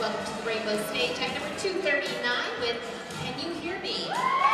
welcome to the Rainbow Stage, act number 239 with Can You Hear Me?